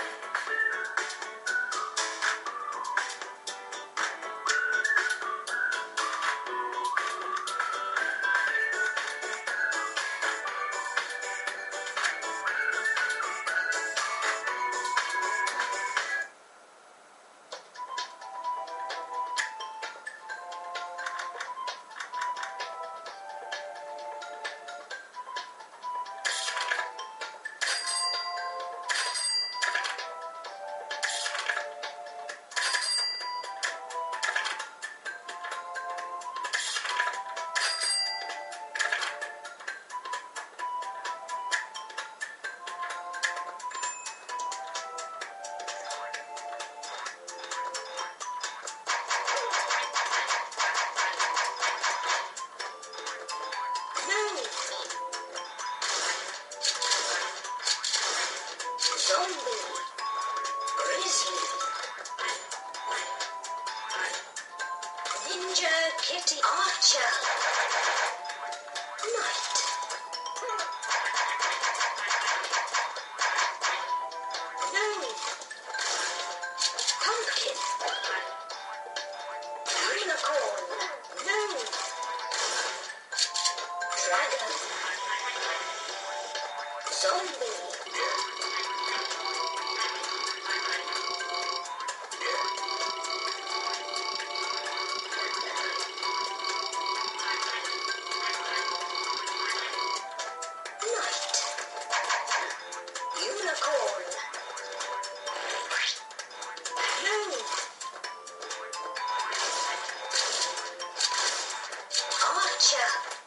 No. zombie, grizzly, ninja kitty archer, knight, pumpkin, unicorn, dragon, zombie. 去啊